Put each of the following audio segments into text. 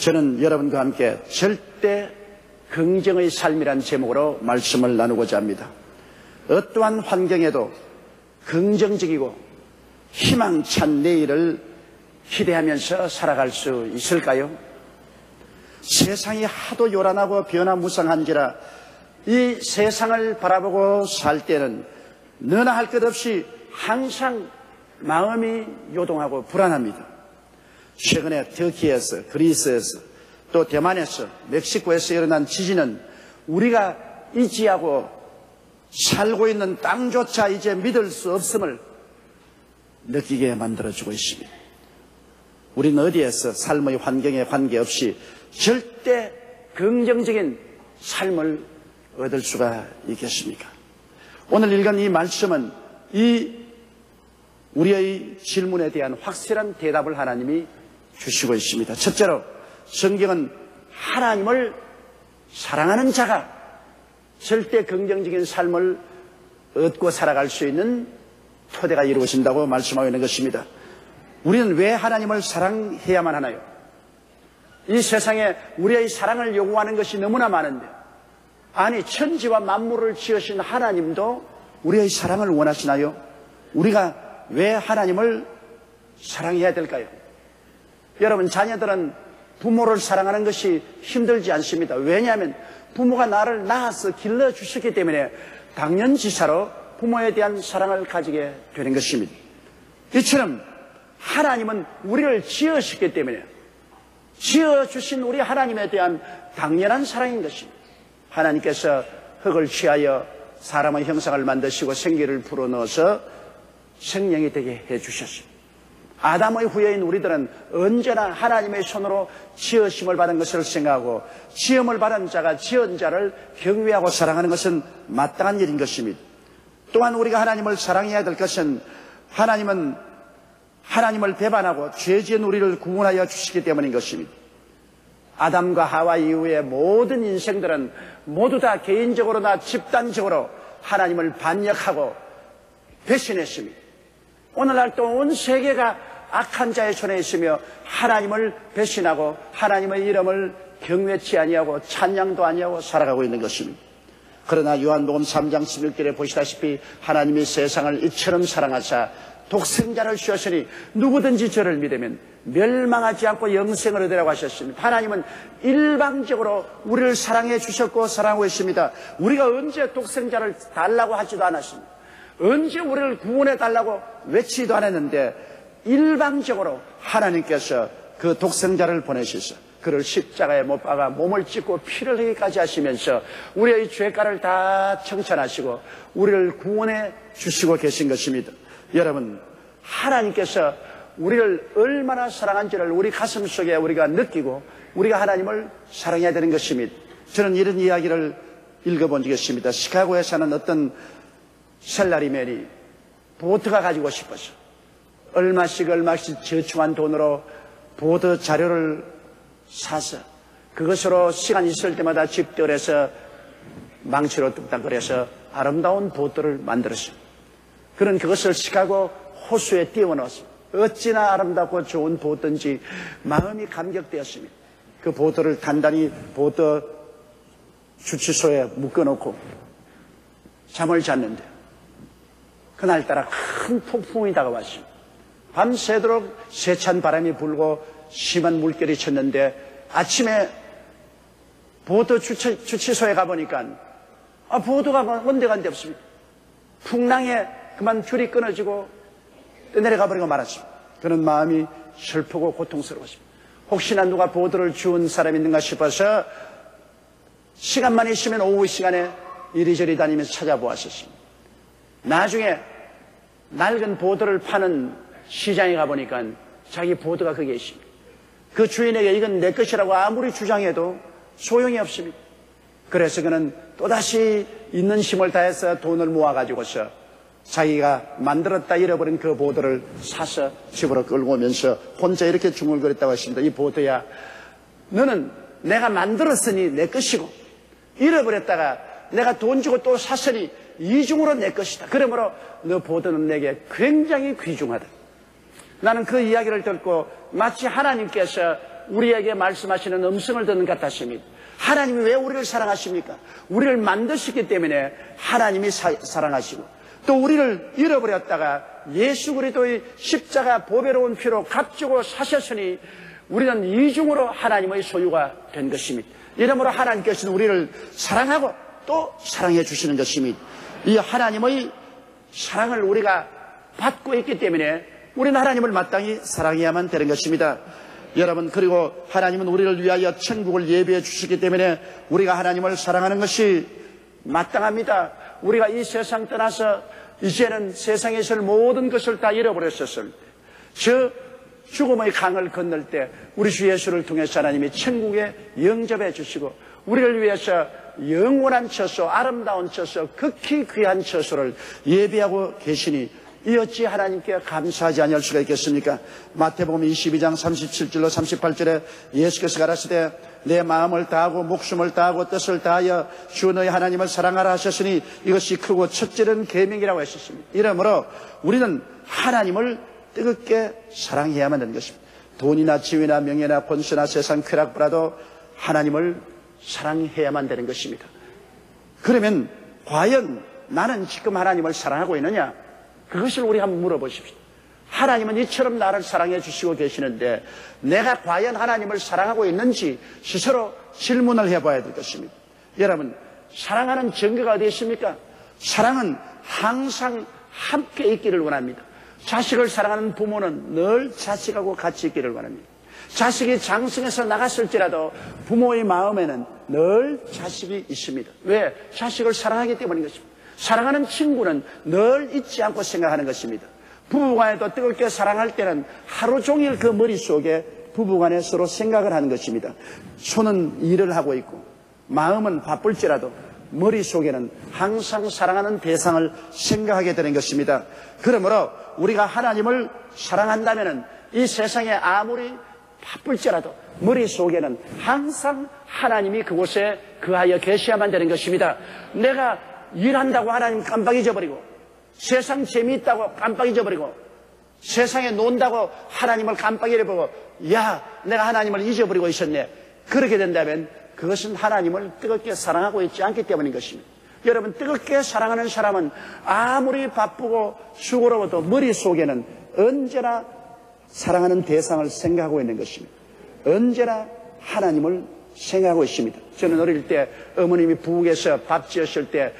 저는 여러분과 함께 절대 긍정의 삶이란 제목으로 말씀을 나누고자 합니다. 어떠한 환경에도 긍정적이고 희망찬 내일을 기대하면서 살아갈 수 있을까요? 세상이 하도 요란하고 변화무쌍한지라 이 세상을 바라보고 살 때는 너나 할 것 없이 항상 마음이 요동하고 불안합니다. 최근에 터키에서, 그리스에서, 또 대만에서, 멕시코에서 일어난 지진은 우리가 이지하고 살고 있는 땅조차 이제 믿을 수 없음을 느끼게 만들어주고 있습니다. 우리는 어디에서 삶의 환경에 관계없이 절대 긍정적인 삶을 얻을 수가 있겠습니까? 오늘 읽은 이 말씀은 이 우리의 질문에 대한 확실한 대답을 하나님이 주시고 있습니다. 첫째로 성경은 하나님을 사랑하는 자가 절대 긍정적인 삶을 얻고 살아갈 수 있는 토대가 이루어진다고 말씀하고 있는 것입니다. 우리는 왜 하나님을 사랑해야만 하나요? 이 세상에 우리의 사랑을 요구하는 것이 너무나 많은데 아니 천지와 만물을 지으신 하나님도 우리의 사랑을 원하시나요? 우리가 왜 하나님을 사랑해야 될까요? 여러분 자녀들은 부모를 사랑하는 것이 힘들지 않습니다. 왜냐하면 부모가 나를 낳아서 길러주셨기 때문에 당연지사로 부모에 대한 사랑을 가지게 되는 것입니다. 이처럼 하나님은 우리를 지으셨기 때문에 지어주신 우리 하나님에 대한 당연한 사랑인 것입니다. 하나님께서 흙을 취하여 사람의 형상을 만드시고 생기를 불어넣어서 생명이 되게 해주셨습니다. 아담의 후예인 우리들은 언제나 하나님의 손으로 지으심을 받은 것을 생각하고 지음을 받은 자가 지은 자를 경외하고 사랑하는 것은 마땅한 일인 것입니다. 또한 우리가 하나님을 사랑해야 될 것은 하나님은 하나님을 배반하고 죄 지은 우리를 구원하여 주시기 때문인 것입니다. 아담과 하와 이후의 모든 인생들은 모두 다 개인적으로나 집단적으로 하나님을 반역하고 배신했습니다. 오늘날 또 온 세계가 악한 자의 손에 있으며 하나님을 배신하고 하나님의 이름을 경외치 아니하고 찬양도 아니하고 살아가고 있는 것입니다. 그러나 요한복음 3장 16절에 보시다시피 하나님이 세상을 이처럼 사랑하사 독생자를 주셨으니 누구든지 저를 믿으면 멸망하지 않고 영생을 얻으라고 하셨습니다. 하나님은 일방적으로 우리를 사랑해 주셨고 사랑하고 있습니다. 우리가 언제 독생자를 달라고 하지도 않았습니다. 언제 우리를 구원해 달라고 외치지도 않았는데 일방적으로 하나님께서 그 독생자를 보내셔서 그를 십자가에 못 박아 몸을 찢고 피를 흘리기까지 하시면서 우리의 죄가를 다 청천하시고 우리를 구원해 주시고 계신 것입니다. 여러분, 하나님께서 우리를 얼마나 사랑한지를 우리 가슴 속에 우리가 느끼고 우리가 하나님을 사랑해야 되는 것입니다. 저는 이런 이야기를 읽어본 적이 있습니다. 시카고에 사는 어떤 셀라리맨이 보트가 가지고 싶어서 얼마씩 얼마씩 저축한 돈으로 보드 자료를 사서 그것으로 시간 있을 때마다 집들에서 망치로 뚝딱거려서 아름다운 보트를 만들었습니다. 그런 그것을 시카고 호수에 띄워넣었습니다. 어찌나 아름답고 좋은 보트인지 마음이 감격되었습니다. 그 보트를 단단히 보트 주치소에 묶어놓고 잠을 잤는데 그날따라 큰 폭풍이 다가왔습니다. 밤새도록 세찬 바람이 불고 심한 물결이 쳤는데 아침에 보도 주치, 주치소에 가보니까 아, 보도가 온데간데 없습니다. 풍랑에 그만 줄이 끊어지고 내려가 버리고 말았습니다. 그런 마음이 슬프고 고통스러웠습니다. 혹시나 누가 보도를 주운 사람이 있는가 싶어서 시간만 있으면 오후 시간에 이리저리 다니면서 찾아보았었습니다. 나중에 낡은 보도를 파는 시장에 가보니까 자기 보드가 거기에 있습니다. 그 주인에게 이건 내 것이라고 아무리 주장해도 소용이 없습니다. 그래서 그는 또다시 있는 힘을 다해서 돈을 모아가지고서 자기가 만들었다 잃어버린 그 보드를 사서 집으로 끌고 오면서 혼자 이렇게 중얼거렸다고 했습니다. 이 보드야, 너는 내가 만들었으니 내 것이고 잃어버렸다가 내가 돈 주고 또 샀으니 이중으로 내 것이다. 그러므로 너 보드는 내게 굉장히 귀중하다. 나는 그 이야기를 듣고 마치 하나님께서 우리에게 말씀하시는 음성을 듣는 것 같았습니다. 하나님이 왜 우리를 사랑하십니까? 우리를 만드셨기 때문에 하나님이 사, 사랑하시고 또 우리를 잃어버렸다가 예수 그리스도의 십자가 보배로운 피로 값주고 사셨으니 우리는 이중으로 하나님의 소유가 된 것입니다. 이러므로 하나님께서는 우리를 사랑하고 또 사랑해 주시는 것입니다. 이 하나님의 사랑을 우리가 받고 있기 때문에 우리는 하나님을 마땅히 사랑해야만 되는 것입니다. 여러분 그리고 하나님은 우리를 위하여 천국을 예비해 주시기 때문에 우리가 하나님을 사랑하는 것이 마땅합니다. 우리가 이 세상 떠나서 이제는 세상에서 모든 것을 다 잃어버렸었을 저 죽음의 강을 건널 때 우리 주 예수를 통해서 하나님이 천국에 영접해 주시고 우리를 위해서 영원한 처소, 아름다운 처소, 극히 귀한 처소를 예비하고 계시니 이 어찌 하나님께 감사하지 아니할 수가 있겠습니까? 마태복음 22장 37절로 38절에 예수께서 가라시되 내 마음을 다하고 목숨을 다하고 뜻을 다하여 주 너희 하나님을 사랑하라 하셨으니 이것이 크고 첫째는 계명이라고 하셨습니다. 이러므로 우리는 하나님을 뜨겁게 사랑해야만 되는 것입니다. 돈이나 지위나 명예나 권세나 세상 쾌락보다도 하나님을 사랑해야만 되는 것입니다. 그러면 과연 나는 지금 하나님을 사랑하고 있느냐? 그것을 우리 한번 물어보십시오. 하나님은 이처럼 나를 사랑해 주시고 계시는데 내가 과연 하나님을 사랑하고 있는지 스스로 질문을 해봐야 될 것입니다. 여러분, 사랑하는 증거가 어디 있습니까? 사랑은 항상 함께 있기를 원합니다. 자식을 사랑하는 부모는 늘 자식하고 같이 있기를 원합니다. 자식이 장성해서 나갔을지라도 부모의 마음에는 늘 자식이 있습니다. 왜? 자식을 사랑하기 때문인 것입니다. 사랑하는 친구는 늘 잊지 않고 생각하는 것입니다. 부부간에도 뜨겁게 사랑할 때는 하루 종일 그 머릿속에 부부간에 서로 생각을 하는 것입니다. 손은 일을 하고 있고 마음은 바쁠지라도 머릿속에는 항상 사랑하는 대상을 생각하게 되는 것입니다. 그러므로 우리가 하나님을 사랑한다면 이 세상에 아무리 바쁠지라도 머릿속에는 항상 하나님이 그곳에 그하여 계셔야만 되는 것입니다. 내가 일한다고 하나님 깜빡 잊어버리고 세상 재미있다고 깜빡 잊어버리고 세상에 논다고 하나님을 깜빡 잊어버리고 야 내가 하나님을 잊어버리고 있었네 그렇게 된다면 그것은 하나님을 뜨겁게 사랑하고 있지 않기 때문인 것입니다. 여러분 뜨겁게 사랑하는 사람은 아무리 바쁘고 수고로워도 머릿속에는 언제나 사랑하는 대상을 생각하고 있는 것입니다. 언제나 하나님을 생각하고 있습니다. 저는 어릴 때 어머님이 부엌에서 밥 지었을 때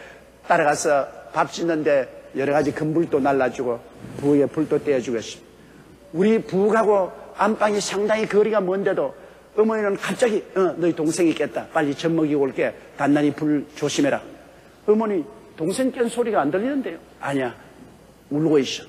따라가서 밥 짓는데 여러 가지 금불도 날라주고 부엌에 불도 했습니다. 우리 부엌하고 안방이 상당히 거리가 먼데도 어머니는 갑자기 어, 너희 동생이 깼다. 빨리 젖 먹이고 올게. 단단히 불 조심해라. 어머니 동생 깬 소리가 안 들리는데요. 아니야. 울고 있어.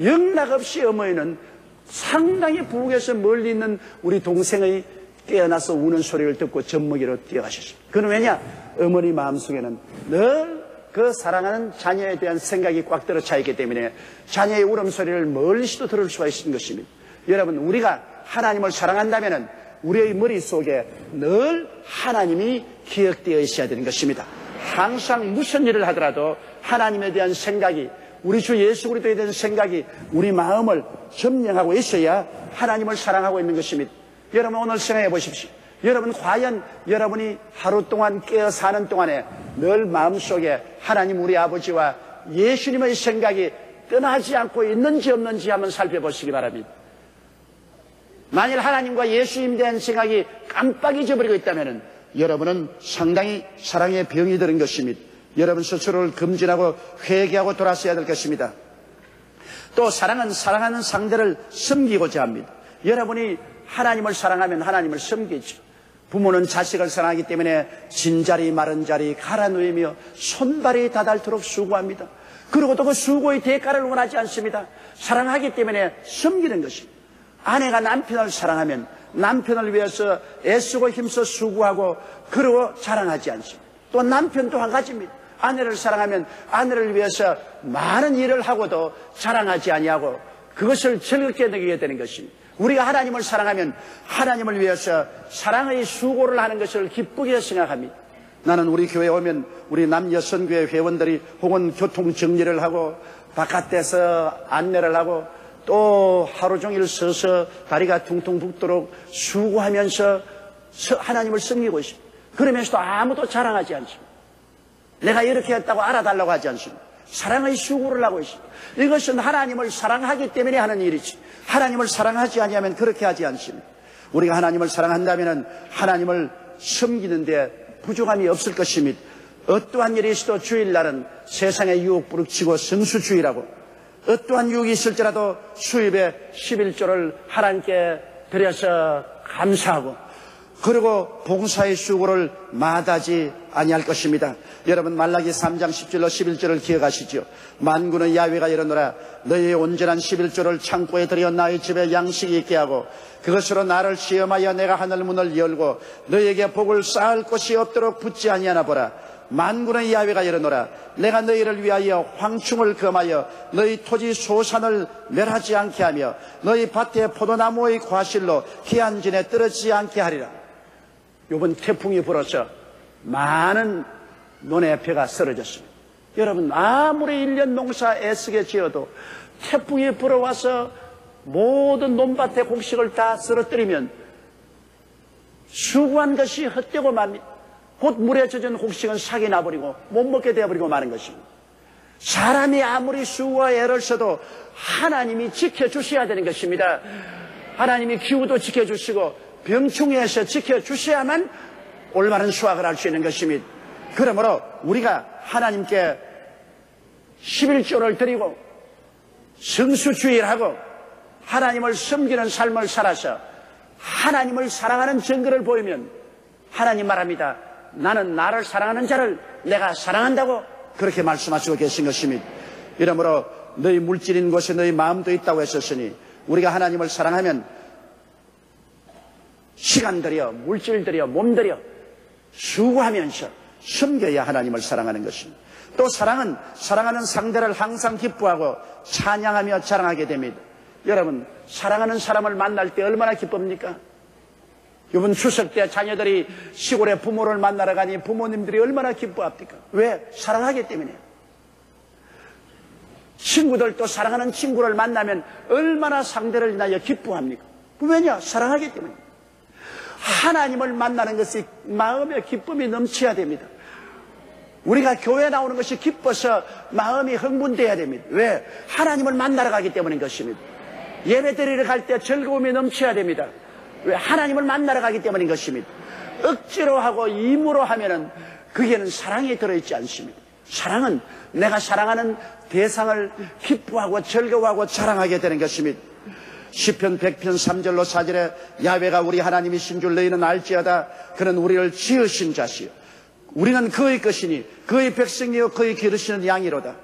영락없이 어머니는 상당히 부엌에서 멀리 있는 우리 동생의 깨어나서 우는 소리를 듣고 젖먹이로 뛰어가셨습니다. 그는 왜냐? 어머니 마음속에는 늘 그 사랑하는 자녀에 대한 생각이 꽉 들어차 있기 때문에 자녀의 울음소리를 멀리서도 들을 수가 있는 것입니다. 여러분, 우리가 하나님을 사랑한다면 우리의 머릿속에 늘 하나님이 기억되어 있어야 되는 것입니다. 항상 무슨 일을 하더라도 하나님에 대한 생각이 우리 주 예수 그리스도에 대한 생각이 우리 마음을 점령하고 있어야 하나님을 사랑하고 있는 것입니다. 여러분 오늘 생각해 보십시오. 여러분 과연 여러분이 하루 동안 깨어 사는 동안에 늘 마음속에 하나님 우리 아버지와 예수님의 생각이 떠나지 않고 있는지 없는지 한번 살펴보시기 바랍니다. 만일 하나님과 예수님 대한 생각이 깜빡 잊어버리고 있다면 여러분은 상당히 사랑의 병이 들은 것입니다. 여러분 스스로를 금진하고 회개하고 돌아서야 될 것입니다. 또 사랑은 사랑하는 상대를 섬기고자 합니다. 여러분이 하나님을 사랑하면 하나님을 섬기죠. 부모는 자식을 사랑하기 때문에 진자리 마른 자리 갈아 누이며 손발이 닫을도록 수고합니다. 그리고 또 그 수고의 대가를 원하지 않습니다. 사랑하기 때문에 섬기는 것입니다. 아내가 남편을 사랑하면 남편을 위해서 애쓰고 힘써 수고하고 그러고 자랑하지 않습니다. 또 남편 또한 가지입니다. 아내를 사랑하면 아내를 위해서 많은 일을 하고도 자랑하지 아니하고 그것을 즐겁게 느끼게 되는 것입니다. 우리가 하나님을 사랑하면 하나님을 위해서 사랑의 수고를 하는 것을 기쁘게 생각합니다. 나는 우리 교회에 오면 우리 남여선교회 회원들이 혹은 교통 정리를 하고 바깥에서 안내를 하고 또 하루 종일 서서 다리가 퉁퉁 붓도록 수고하면서 하나님을 섬기고 있습니다. 그러면서도 아무도 자랑하지 않습니다. 내가 이렇게 했다고 알아달라고 하지 않습니다. 사랑의 수고를 하고 있습니다. 이것은 하나님을 사랑하기 때문에 하는 일이지. 하나님을 사랑하지 아니하면 그렇게 하지 않습니다. 우리가 하나님을 사랑한다면 하나님을 섬기는데 부족함이 없을 것입니다. 어떠한 일이 있어도 주일날은 세상의 유혹 부르치고 성수주의라고 어떠한 유혹이 있을지라도 수입의 11조를 하나님께 드려서 감사하고 그리고 봉사의 수고를 마다지 아니할 것입니다. 여러분 말라기 3장 10절로 11절을 기억하시죠. 만군의 야외가 이르노라 너희의 온전한 11조를 창고에 들여 나의 집에 양식이 있게 하고 그것으로 나를 시험하여 내가 하늘 문을 열고 너희에게 복을 쌓을 곳이 없도록 붙지 아니하나 보라. 만군의 야외가 이르노라 내가 너희를 위하여 황충을 금하여 너희 토지 소산을 멸하지 않게 하며 너희 밭에 포도나무의 과실로 기한진에 떨어지지 않게 하리라 요번 태풍이 불어서 많은 논의 배가 쓰러졌습니다 여러분 아무리 1년 농사 애쓰게 지어도 태풍이 불어와서 모든 논밭의 곡식을 다 쓰러뜨리면 수고한 것이 헛되고 맙니다 곧 물에 젖은 곡식은 sak이 나버리고 못 먹게 되어버리고 마는 것입니다. 사람이 아무리 수와 애를 써도 하나님이 지켜주셔야 되는 것입니다. 하나님이 기후도 지켜주시고 병충해서 지켜주셔야만 올바른 수확을 할 수 있는 것입니다. 그러므로 우리가 하나님께 11조를 드리고 성수주의를 하고 하나님을 섬기는 삶을 살아서 하나님을 사랑하는 증거를 보이면 하나님 말합니다. 나는 나를 사랑하는 자를 내가 사랑한다고 그렇게 말씀하시고 계신 것입니다. 이러므로 너희 물질인 곳에 너희 마음도 있다고 했었으니 우리가 하나님을 사랑하면 시간 들여 물질 들여 몸 들여 수고하면서 숨겨야 하나님을 사랑하는 것입니다. 또 사랑은 사랑하는 상대를 항상 기뻐하고 찬양하며 자랑하게 됩니다. 여러분 사랑하는 사람을 만날 때 얼마나 기쁩니까? 이번 추석 때 자녀들이 시골에 부모를 만나러 가니 부모님들이 얼마나 기뻐합니까? 왜? 사랑하기 때문에. 친구들도 사랑하는 친구를 만나면 얼마나 상대를 인하여 기뻐합니까? 왜냐? 사랑하기 때문에. 하나님을 만나는 것이 마음의 기쁨이 넘쳐야 됩니다. 우리가 교회 나오는 것이 기뻐서 마음이 흥분돼야 됩니다. 왜? 하나님을 만나러 가기 때문인 것입니다. 예배 드리러 갈 때 즐거움이 넘쳐야 됩니다. 왜 하나님을 만나러 가기 때문인 것입니다. 억지로 하고 임으로 하면은 그게는 사랑이 들어있지 않습니다. 사랑은 내가 사랑하는 대상을 기뻐하고 즐거워하고 자랑하게 되는 것입니다. 시편 100편 3절로 4절에 야외가 우리 하나님이신 줄 너희는 알지어다 그는 우리를 지으신 자시요 우리는 그의 것이니 그의 백성이요 그의 기르시는 양이로다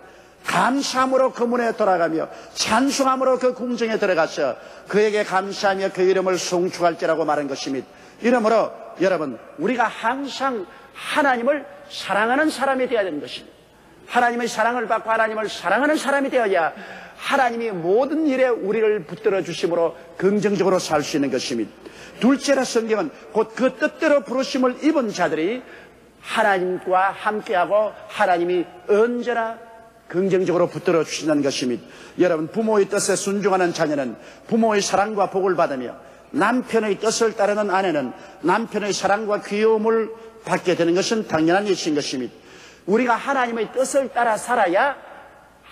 감사함으로 그 문에 돌아가며 찬송함으로 그 궁정에 들어가서 그에게 감사하며 그 이름을 송축할지라고 말한 것입니다. 이러므로 여러분 우리가 항상 하나님을 사랑하는 사람이 되어야 되는 것입니다. 하나님의 사랑을 받고 하나님을 사랑하는 사람이 되어야 하나님이 모든 일에 우리를 붙들어 주심으로 긍정적으로 살 수 있는 것입니다. 둘째라 성경은 곧 그 뜻대로 부르심을 입은 자들이 하나님과 함께하고 하나님이 언제나 긍정적으로 붙들어 주신다는 것입니다. 여러분 부모의 뜻에 순종하는 자녀는 부모의 사랑과 복을 받으며 남편의 뜻을 따르는 아내는 남편의 사랑과 귀여움을 받게 되는 것은 당연한 일인 것입니다. 우리가 하나님의 뜻을 따라 살아야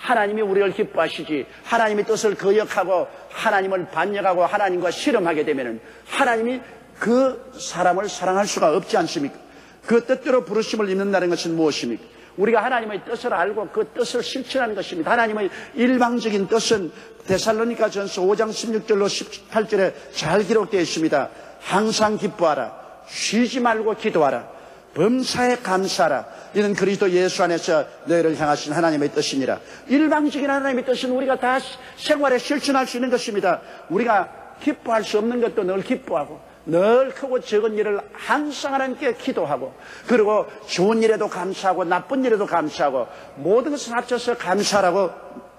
하나님이 우리를 기뻐하시지 하나님의 뜻을 거역하고 하나님을 반역하고 하나님과 실험하게 되면 하나님이 그 사람을 사랑할 수가 없지 않습니까? 그 뜻대로 부르심을 입는다는 것은 무엇입니까? 우리가 하나님의 뜻을 알고 그 뜻을 실천하는 것입니다. 하나님의 일방적인 뜻은 데살로니가 전서 5장 16절로 18절에 잘 기록되어 있습니다. 항상 기뻐하라. 쉬지 말고 기도하라. 범사에 감사하라. 이는 그리스도 예수 안에서 너희를 향하신 하나님의 뜻이니라. 일방적인 하나님의 뜻은 우리가 다 생활에 실천할 수 있는 것입니다. 우리가 기뻐할 수 없는 것도 늘 기뻐하고 늘 크고 적은 일을 항상 하나님께 기도하고 그리고 좋은 일에도 감사하고 나쁜 일에도 감사하고 모든 것을 합쳐서 감사라고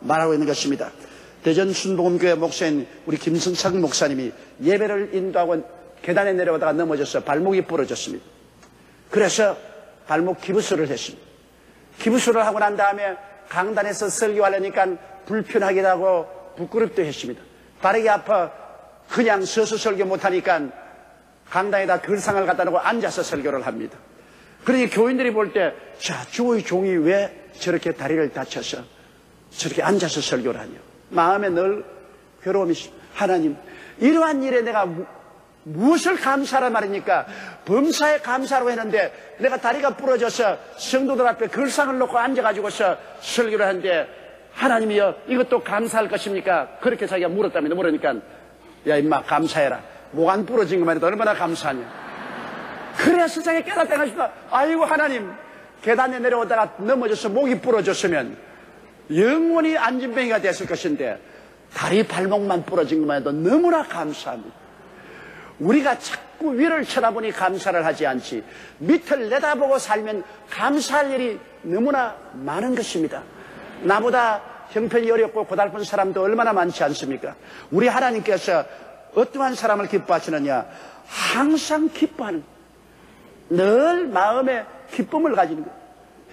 말하고 있는 것입니다. 대전 순복음교회 목사인 우리 김승창 목사님이 예배를 인도하고 계단에 내려오다가 넘어져서 발목이 부러졌습니다. 그래서 발목 기부술을 했습니다. 기부술을 하고 난 다음에 강단에서 설교하려니까 불편하기도 하고 부끄럽도 했습니다. 다리가 아파 그냥 서서 설교 못하니까 강당에다 글상을 갖다 놓고 앉아서 설교를 합니다. 그러니 교인들이 볼 때, 자, 주의 종이 왜 저렇게 다리를 다쳐서 저렇게 앉아서 설교를 하냐. 마음에 늘 괴로움이. 하나님, 이러한 일에 내가 무, 무엇을 감사하라 말입니까? 범사에 감사로 했는데 내가 다리가 부러져서 성도들 앞에 글상을 놓고 앉아가지고서 설교를 하는데 하나님이여 이것도 감사할 것입니까? 그렇게 자기가 물었답니다. 물으니까 야 임마 감사해라. 목 안 부러진 것만 해도 얼마나 감사하냐. 그래서 자기 깨닫다 가시다. 아이고 하나님 계단에 내려오다가 넘어져서 목이 부러졌으면 영원히 안진뱅이가 됐을 것인데 다리 발목만 부러진 것만 해도 너무나 감사합니다. 우리가 자꾸 위를 쳐다보니 감사를 하지 않지 밑을 내다보고 살면 감사할 일이 너무나 많은 것입니다. 나보다 형편이 어렵고 고달픈 사람도 얼마나 많지 않습니까? 우리 하나님께서 어떠한 사람을 기뻐하시느냐? 항상 기뻐하는, 늘 마음에 기쁨을 가지는 것.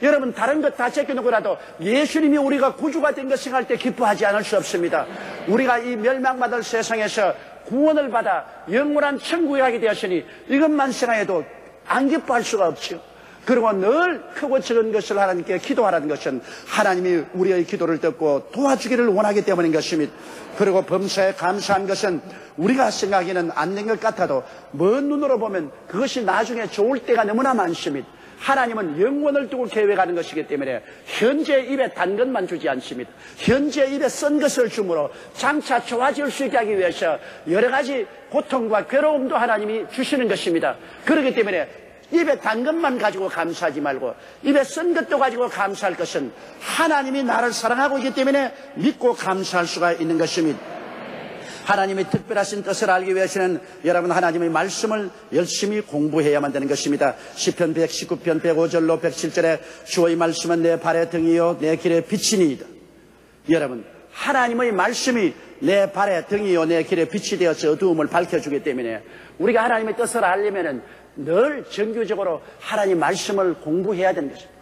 여러분 다른 것 다 제껴놓고라도 예수님이 우리가 구주가 된 것 생각할 때 기뻐하지 않을 수 없습니다. 우리가 이 멸망받을 세상에서 구원을 받아 영원한 천국에 가게 되었으니 이것만 생각해도 안 기뻐할 수가 없죠. 그리고 늘 크고 작은 것을 하나님께 기도하라는 것은 하나님이 우리의 기도를 듣고 도와주기를 원하기 때문인 것입니다. 그리고 범사에 감사한 것은 우리가 생각에는 안 된 것 같아도 먼 눈으로 보면 그것이 나중에 좋을 때가 너무나 많습니다. 하나님은 영원을 두고 계획하는 것이기 때문에 현재 입에 단 것만 주지 않습니다. 현재 입에 쓴 것을 주므로 장차 좋아질 수 있게 하기 위해서 여러 가지 고통과 괴로움도 하나님이 주시는 것입니다. 그렇기 때문에 입에 단 것만 가지고 감사하지 말고 입에 쓴 것도 가지고 감사할 것은 하나님이 나를 사랑하고 있기 때문에 믿고 감사할 수가 있는 것입니다. 하나님의 특별하신 뜻을 알기 위해서는 여러분 하나님의 말씀을 열심히 공부해야만 되는 것입니다. 시편 119편 105절로 107절에 주의 말씀은 내 발의 등이요 내 길의 빛이니이다. 여러분 하나님의 말씀이 내 발의 등이요 내 길의 빛이 되어서 어두움을 밝혀주기 때문에 우리가 하나님의 뜻을 알려면은 늘 정규적으로 하나님 말씀을 공부해야 되는 것입니다.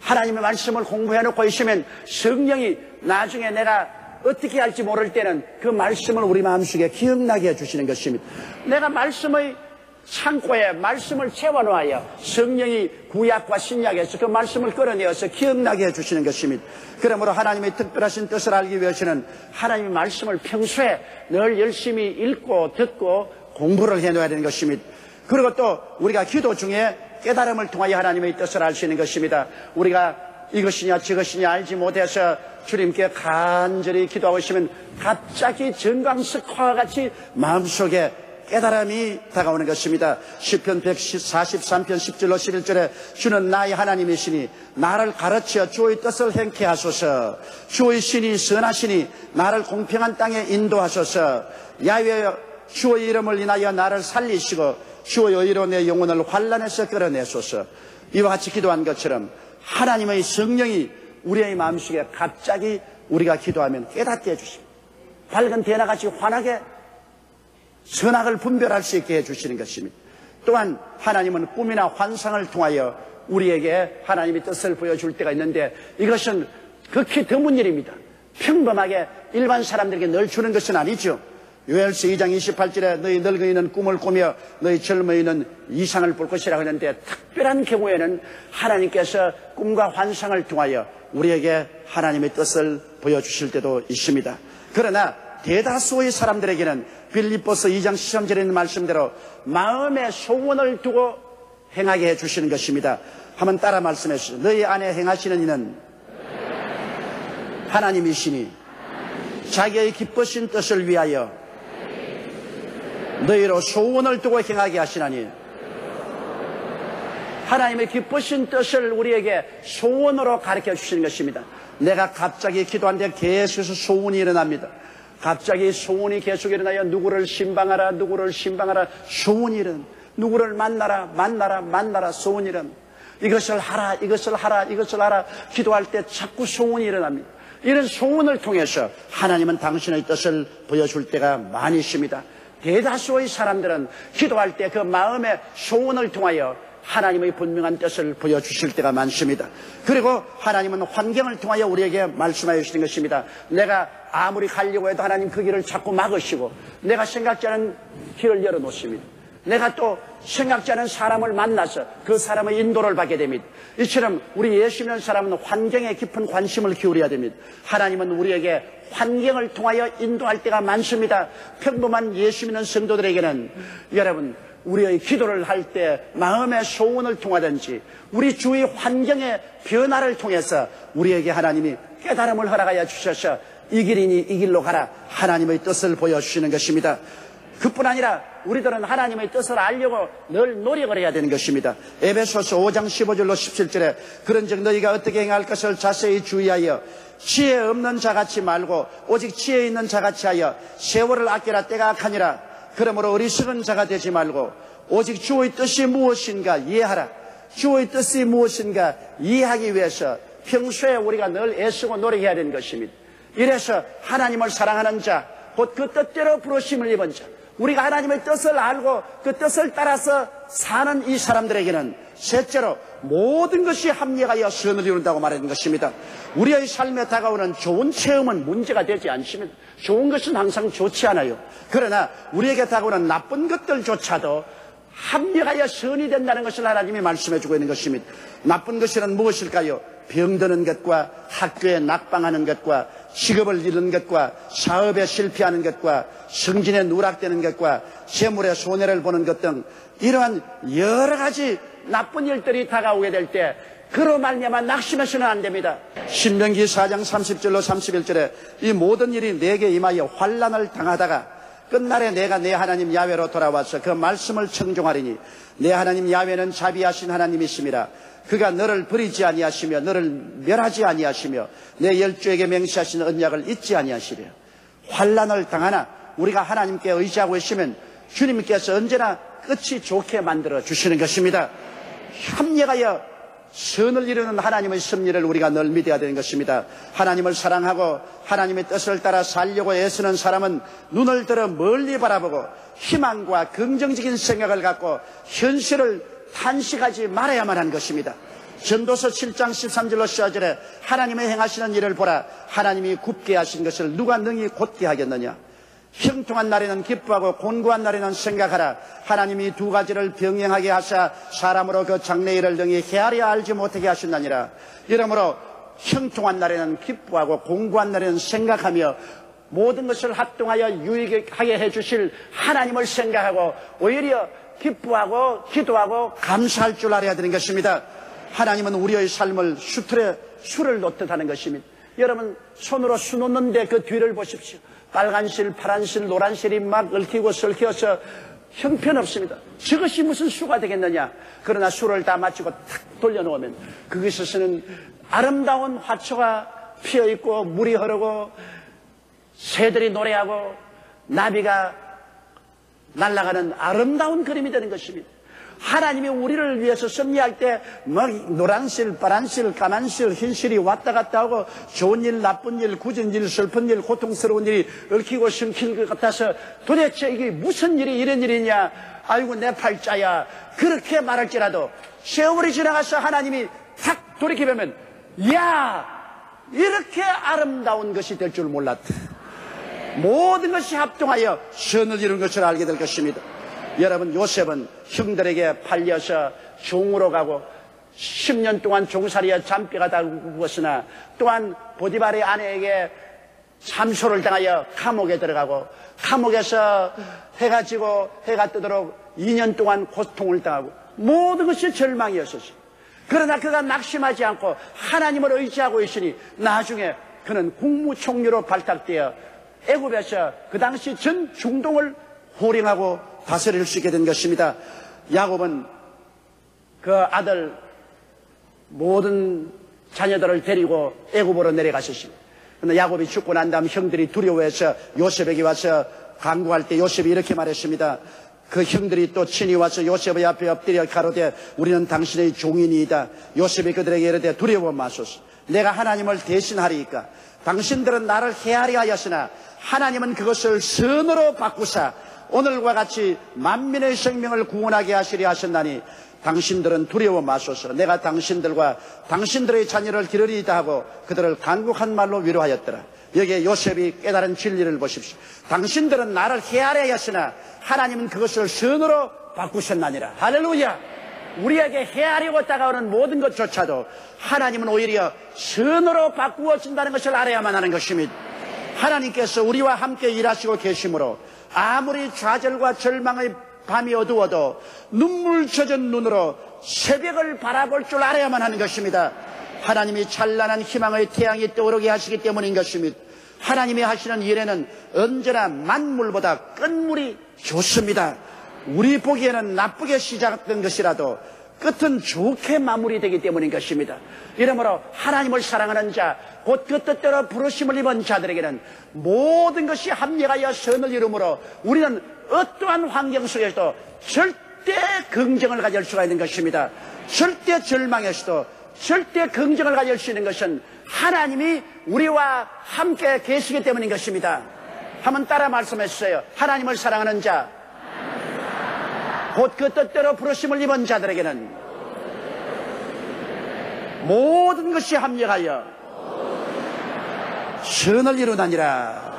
하나님의 말씀을 공부해 놓고 있으면 성령이 나중에 내가 어떻게 할지 모를 때는 그 말씀을 우리 마음속에 기억나게 해주시는 것입니다. 내가 말씀의 창고에 말씀을 채워놓아야 성령이 구약과 신약에서 그 말씀을 끌어내어서 기억나게 해주시는 것입니다. 그러므로 하나님의 특별하신 뜻을 알기 위해서는 하나님의 말씀을 평소에 늘 열심히 읽고 듣고 공부를 해놓아야 되는 것입니다. 그리고 또 우리가 기도 중에 깨달음을 통하여 하나님의 뜻을 알 수 있는 것입니다. 우리가 이것이냐 저것이냐 알지 못해서 주님께 간절히 기도하고 있으면 갑자기 정강석화와 같이 마음속에 깨달음이 다가오는 것입니다. 10편 143편 10절로 11절에 주는 나의 하나님이시니 나를 가르쳐 주의 뜻을 행케 하소서. 주의 신이 선하시니 나를 공평한 땅에 인도하소서. 야외 주의 이름을 인하여 나를 살리시고 주의 의로 내 영혼을 환란에서 끌어내소서. 이와 같이 기도한 것처럼 하나님의 성령이 우리의 마음속에 갑자기 우리가 기도하면 깨닫게 해주십니다. 밝은 대나같이 환하게 선악을 분별할 수 있게 해주시는 것입니다. 또한 하나님은 꿈이나 환상을 통하여 우리에게 하나님의 뜻을 보여줄 때가 있는데 이것은 극히 드문 일입니다. 평범하게 일반 사람들에게 늘 주는 것은 아니죠. 요엘서 2장 28절에 너희 늙은이는 꿈을 꾸며 너희 젊은이는 이상을 볼 것이라고 했는데 특별한 경우에는 하나님께서 꿈과 환상을 통하여 우리에게 하나님의 뜻을 보여주실 때도 있습니다. 그러나 대다수의 사람들에게는 빌립보서 2장 13절에 있는 말씀대로 마음의 소원을 두고 행하게 해주시는 것입니다. 한번 따라 말씀해 주시죠. 너희 안에 행하시는 이는 하나님이시니 자기의 기쁘신 뜻을 위하여 너희로 소원을 두고 행하게 하시나니 하나님의 기쁘신 뜻을 우리에게 소원으로 가르쳐 주시는 것입니다. 내가 갑자기 기도하는데 계속해서 소원이 일어납니다. 갑자기 소원이 계속 일어나요. 누구를 신방하라, 누구를 신방하라, 소원이 일어납 누구를 만나라, 만나라, 만나라, 소원이 일어납 이것을 하라, 이것을 하라, 이것을 하라, 기도할 때 자꾸 소원이 일어납니다. 이런 소원을 통해서 하나님은 당신의 뜻을 보여줄 때가 많이 있습니다. 대다수의 사람들은 기도할 때 그 마음의 소원을 통하여 하나님의 분명한 뜻을 보여주실 때가 많습니다. 그리고 하나님은 환경을 통하여 우리에게 말씀하여 주시는 것입니다. 내가 아무리 가려고 해도 하나님 그 길을 자꾸 막으시고 내가 생각지 않은 길을 열어놓습니다. 내가 또 생각지 않은 사람을 만나서 그 사람의 인도를 받게 됩니다. 이처럼 우리 예수 믿는 사람은 환경에 깊은 관심을 기울여야 됩니다. 하나님은 우리에게 환경을 통하여 인도할 때가 많습니다. 평범한 예수 믿는 성도들에게는 여러분 우리의 기도를 할 때 마음의 소원을 통하든지 우리 주위 환경의 변화를 통해서 우리에게 하나님이 깨달음을 허락하여 주셔서 이 길이니 이 길로 가라 하나님의 뜻을 보여주시는 것입니다. 그뿐 아니라 우리들은 하나님의 뜻을 알려고 늘 노력을 해야 되는 것입니다. 에베소서 5장 15절로 17절에 그런즉 너희가 어떻게 행할 것을 자세히 주의하여 지혜 없는 자같이 말고 오직 지혜 있는 자같이 하여 세월을 아껴라 때가 악하니라 그러므로 어리석은 자가 되지 말고 오직 주의 뜻이 무엇인가 이해하라 주의 뜻이 무엇인가 이해하기 위해서 평소에 우리가 늘 애쓰고 노력해야 되는 것입니다. 이래서 하나님을 사랑하는 자, 곧 그 뜻대로 부르심을 입은 자, 우리가 하나님의 뜻을 알고 그 뜻을 따라서 사는 이 사람들에게는 셋째로 모든 것이 합리하여 선을 이룬다고 말하는 것입니다. 우리의 삶에 다가오는 좋은 체험은 문제가 되지 않습니다. 좋은 것은 항상 좋지 않아요. 그러나 우리에게 다가오는 나쁜 것들조차도 합리하여 선이 된다는 것을 하나님이 말씀해 주고 있는 것입니다. 나쁜 것이란 무엇일까요? 병드는 것과 학교에 낙방하는 것과 직업을 잃은 것과 사업에 실패하는 것과 성진에 누락되는 것과 재물의 손해를 보는 것 등 이러한 여러 가지 나쁜 일들이 다가오게 될 때 그로 말미암아 낙심해서는 안 됩니다. 신명기 4장 30절로 31절에 이 모든 일이 내게 임하여 환란을 당하다가 끝날에 내가 내 하나님 야외로 돌아와서 그 말씀을 청종하리니 내 하나님 야외는 자비하신 하나님이심이라 그가 너를 버리지 아니하시며 너를 멸하지 아니하시며 내 열주에게 맹세하신 언약을 잊지 아니하시려 환란을 당하나 우리가 하나님께 의지하고 있으면 주님께서 언제나 끝이 좋게 만들어 주시는 것입니다. 합력하여 선을 이루는 하나님의 섭리를 우리가 늘 믿어야 되는 것입니다. 하나님을 사랑하고 하나님의 뜻을 따라 살려고 애쓰는 사람은 눈을 들어 멀리 바라보고 희망과 긍정적인 생각을 갖고 현실을 탄식하지 말아야만 하는 것입니다. 전도서 7장 13절로 14절에 하나님의 행하시는 일을 보라. 하나님이 굽게 하신 것을 누가 능히 곧게 하겠느냐. 형통한 날에는 기뻐하고 곤고한 날에는 생각하라. 하나님이 두 가지를 병행하게 하사 사람으로 그 장래일을 능히 헤아려 알지 못하게 하신다니라. 이러므로 형통한 날에는 기뻐하고 공고한 날에는 생각하며 모든 것을 합동하여 유익하게 해주실 하나님을 생각하고 오히려 기뻐하고 기도하고 감사할 줄 알아야 되는 것입니다. 하나님은 우리의 삶을 수틀에 수를 놓듯 하는 것입니다. 여러분 손으로 수 놓는데 그 뒤를 보십시오. 빨간 실, 파란 실, 노란 실이 막 얽히고 설켜서 형편없습니다. 저것이 무슨 수가 되겠느냐. 그러나 수를 다 마치고 탁 돌려놓으면 거기서는 아름다운 화초가 피어있고 물이 흐르고 새들이 노래하고 나비가 날아가는 아름다운 그림이 되는 것입니다. 하나님이 우리를 위해서 섭리할 때막 노란실, 파란실, 까만실, 흰실이 왔다 갔다 하고 좋은 일, 나쁜 일, 굳은 일, 슬픈 일, 고통스러운 일이 얽히고 숨길 것 같아서 도대체 이게 무슨 일이 이런 일이냐? 아이고 내 팔자야. 그렇게 말할지라도 세월이 지나가서 하나님이 탁 돌이켜보면 야 이렇게 아름다운 것이 될 줄 몰랐다. 모든 것이 합동하여 선을 이룬 것을 알게 될 것입니다. 여러분 요셉은 형들에게 팔려서 종으로 가고 10년 동안 종살이에 잔뼈가 다 굽었으나 또한 보디발의 아내에게 참소를 당하여 감옥에 들어가고 감옥에서 해가 지고 해가 뜨도록 2년 동안 고통을 당하고 모든 것이 절망이었었어요. 그러나 그가 낙심하지 않고 하나님을 의지하고 있으니 나중에 그는 국무총리로 발탁되어 애굽에서 그 당시 전 중동을 호령하고 다스릴 수 있게 된 것입니다. 야곱은 그 아들 모든 자녀들을 데리고 애굽으로 내려가셨습니다. 그런데 야곱이 죽고 난 다음 형들이 두려워해서 요셉에게 와서 강구할 때 요셉이 이렇게 말했습니다. 그 형들이 또 친히 와서 요셉의 앞에 엎드려 가로되 우리는 당신의 종인이다. 요셉이 그들에게 이르되 두려워 마소서. 내가 하나님을 대신하리이까. 당신들은 나를 헤아려 하였으나 하나님은 그것을 선으로 바꾸사 오늘과 같이 만민의 생명을 구원하게 하시리 하셨나니 당신들은 두려워 마소서. 내가 당신들과 당신들의 자녀를 기르리이다 하고 그들을 간곡한 말로 위로하였더라. 여기에 요셉이 깨달은 진리를 보십시오. 당신들은 나를 헤아려 했으나 하나님은 그것을 선으로 바꾸셨나니라. 할렐루야! 우리에게 헤아리고 다가오는 모든 것조차도 하나님은 오히려 선으로 바꾸어 준다는 것을 알아야만 하는 것입니다 하나님께서 우리와 함께 일하시고 계시므로 아무리 좌절과 절망의 밤이 어두워도 눈물 젖은 눈으로 새벽을 바라볼 줄 알아야만 하는 것입니다. 하나님이 찬란한 희망의 태양이 떠오르게 하시기 때문인 것입니다. 하나님이 하시는 일에는 언제나 만물보다 끝물이 좋습니다. 우리 보기에는 나쁘게 시작된 것이라도 끝은 좋게 마무리되기 때문인 것입니다. 이러므로 하나님을 사랑하는 자, 곧 그 뜻대로 부르심을 입은 자들에게는 모든 것이 합력하여 선을 이루므로 우리는 어떠한 환경 속에서도 절대 긍정을 가질 수가 있는 것입니다. 절대 절망에서도 절대 긍정을 가질 수 있는 것은 하나님이 우리와 함께 계시기 때문인 것입니다. 한번 따라 말씀했어요. 하나님을 사랑하는 자, 곧 그 뜻대로 부르심을 입은 자들에게는 모든 것이 합력하여 선을 이루나니라.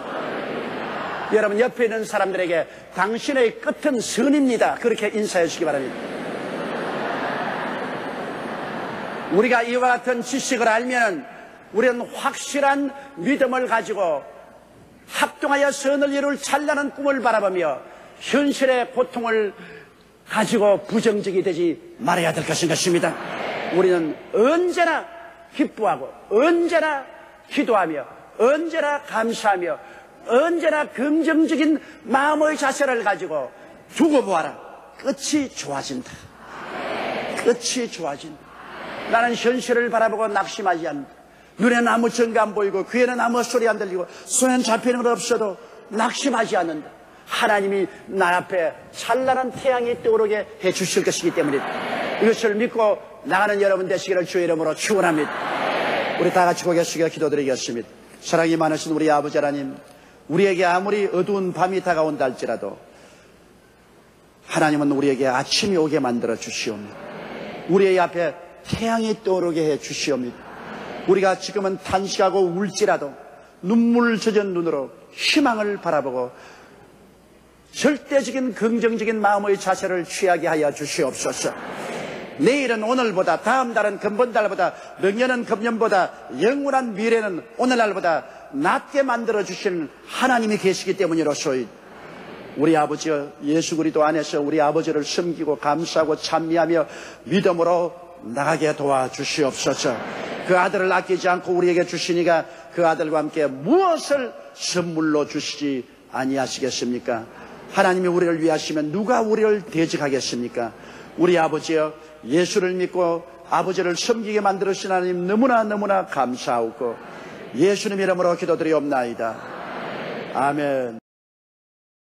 여러분 옆에 있는 사람들에게 당신의 끝은 선입니다. 그렇게 인사해 주시기 바랍니다. 우리가 이와 같은 지식을 알면 우리는 확실한 믿음을 가지고 합동하여 선을 이룰 찬란한 꿈을 바라보며 현실의 고통을 가지고 부정적이 되지 말아야 될 것인 것입니다. 우리는 언제나 기뻐하고 언제나 기도하며 언제나 감사하며 언제나 긍정적인 마음의 자세를 가지고 두고 보아라. 끝이 좋아진다. 끝이 좋아진다. 나는 현실을 바라보고 낙심하지 않는다. 눈에는 아무 증거 안 보이고 귀에는 아무 소리 안 들리고 손에는 잡히는 것 없어도 낙심하지 않는다. 하나님이 나 앞에 찬란한 태양이 떠오르게 해 주실 것이기 때문이다. 이것을 믿고 나가는 여러분 되시기를 주의 이름으로 축원합니다. 우리 다 같이 고개 숙여 기도드리겠습니다. 사랑이 많으신 우리 아버지 하나님, 우리에게 아무리 어두운 밤이 다가온다 할지라도 하나님은 우리에게 아침이 오게 만들어 주시옵니다. 우리의 앞에 태양이 떠오르게 해 주시옵니다. 우리가 지금은 탄식하고 울지라도 눈물 젖은 눈으로 희망을 바라보고 절대적인 긍정적인 마음의 자세를 취하게 하여 주시옵소서. 내일은 오늘보다 다음 달은 금번달보다 명년은 금년보다 영원한 미래는 오늘날보다 낫게 만들어 주신 하나님이 계시기 때문이로소이 우리 아버지 예수 그리스도 안에서 우리 아버지를 섬기고 감사하고 찬미하며 믿음으로 나가게 도와주시옵소서. 그 아들을 아끼지 않고 우리에게 주시니까 그 아들과 함께 무엇을 선물로 주시지 아니하시겠습니까? 하나님이 우리를 위하시면 누가 우리를 대적하겠습니까? 우리 아버지여 예수를 믿고 아버지를 섬기게 만들으신 하나님 너무나 너무나 감사하고 예수님 이름으로 기도드리옵나이다. 아멘.